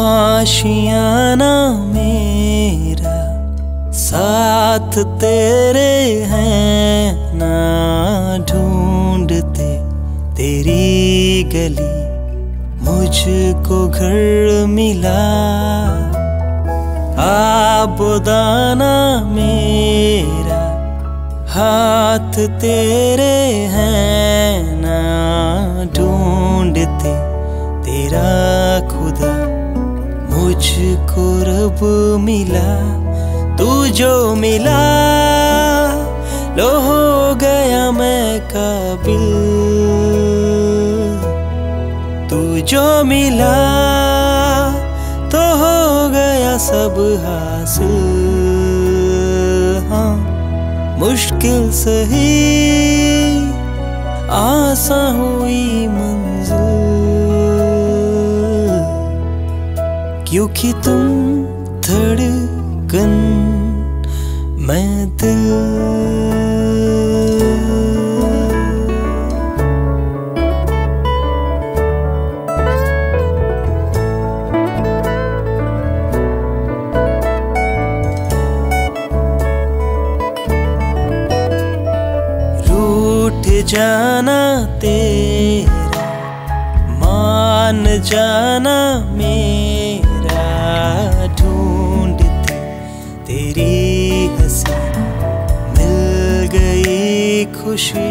आशियाना मेरा साथ तेरे हैं ना ढूंढते तेरी गली मुझको घर मिला। आबोदाना मेरा हाथ तेरे हैं ना ढूंढते तेरा मुझको रब मिला, तू जो मिला, लो हो गया मैं काबिल। तू जो मिला तो हो गया सब हासिल। हाँ मुश्किल सही, आसा हुई मंजिल क्योंकि तुम धड़कन मैं दिल। जाना तेरा मान जाना मेरा। खुशी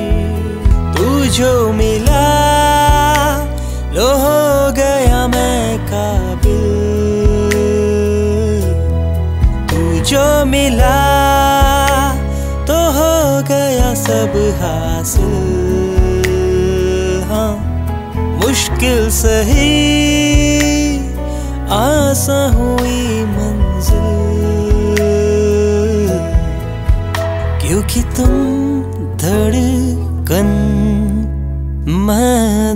तू जो मिला। लो हो गया मैं काबिल। तू जो मिला तो हो गया सब हासिल। हाँ मुश्किल सही, आसा हुई मंजिल। क्योंकि तुम धड़कन मैं